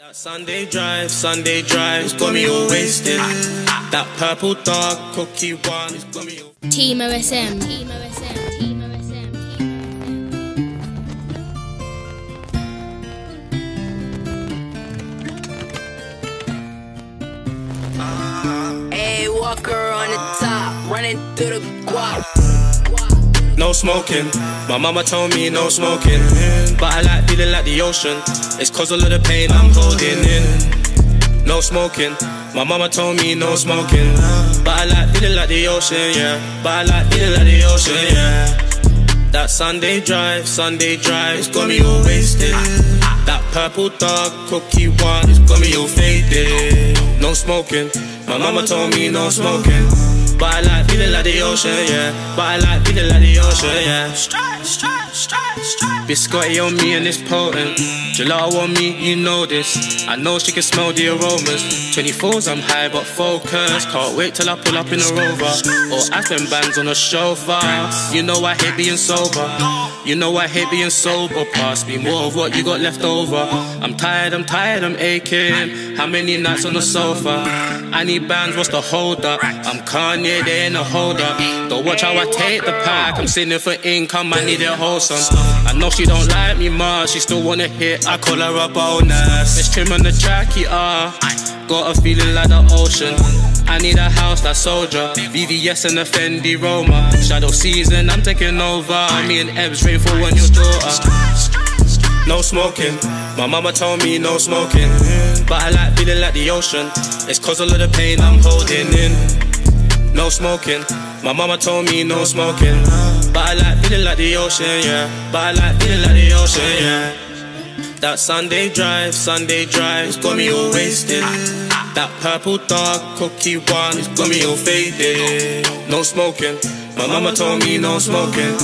That Sunday drive, Sunday drive, it's got me all wasted. That purple dark cookie one, it's got me all. Team OSM. Team OSM. Team OSM. Hey, Walker on the top, running through the guap. No smoking, my mama told me no smoking. But I like feeling like the ocean, it's cause all of the pain I'm holding in. No smoking, my mama told me no smoking. But I like feeling like the ocean, yeah. But I like feeling like the ocean, yeah. That Sunday drive, Sunday drive, it's got me all wasted. That purple dark cookie one, it's got me all faded. No smoking, my mama told me no smoking. But I like feeling like the ocean, yeah. But I like feeling like the ocean, yeah. Biscotti on me and it's potent. Gelato on me, you know this. I know she can smell the aromas. 24s, I'm high but focused. Can't wait till I pull up in a rover. Or Aspen bands on a chauffeur. You know I hate being sober. You know I hate being sober. Pass me more of what you got left over. I'm tired, I'm tired, I'm aching. How many nights on the sofa? I need bands, what's the hold up? I'm Kanye, they ain't a hold up. Don't watch how I take the pack. I'm sitting for income, I need it wholesome. I know she don't like me much, she still wanna hit. I call her a bonus. Let's trim on the track, yeah. Got a feeling like the ocean. I need a house that's soldier. VVS and a Fendi Roma. Shadow season, I'm taking over. Me and Ebbs rain for one your daughter. No smoking, my mama told me no smoking. But I like feeling like the ocean. It's cause all of the pain I'm holding in. No smoking, my mama told me no smoking. But I like feeling like the ocean, yeah. But I like feeling like the ocean, yeah. That Sunday drive, Sunday drive, it's got me all wasted. That purple dark cookie one, it's got me all faded. No smoking, my mama told me no smoking.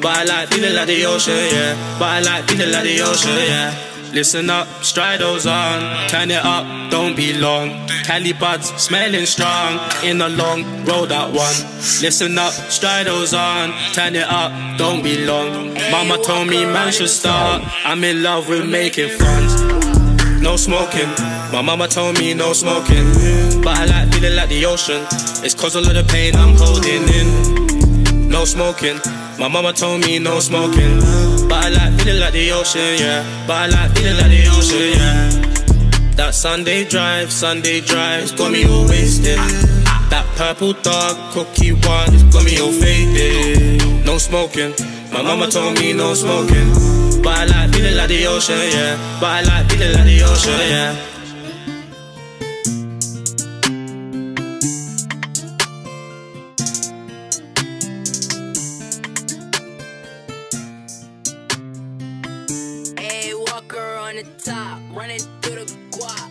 But I like feeling like the ocean, yeah. But I like feeling like the ocean, yeah. Listen up, Strydes on, turn it up, don't be long. Cali buds smelling strong, in a long road that one. Listen up, Strydes on, turn it up, don't be long. Mama told me man should start, I'm in love with making friends. No smoking, my mama told me no smoking. But I like feeling like the ocean, it's cause all of the pain I'm holding in. No smoking, my mama told me no smoking. But I like feeling like the ocean, yeah. But I like feeling like the ocean, yeah. That Sunday drive, Sunday drive, it's got me all wasted. That purple dark cookie one, it's got me all faded. No smoking, my mama told me no smoking. But I like feeling like the ocean, yeah. But I like feeling like the ocean, yeah. On the top, running through the guap.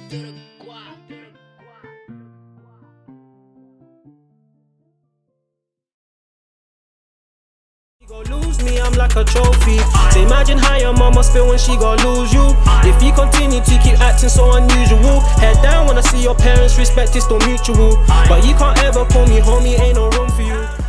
Lose me, I'm like a trophy. So imagine how your mama feel when she gon' lose you. If you continue to keep acting so unusual, head down when I see your parents respect is still mutual. But you can't ever call me homie, ain't no room for you.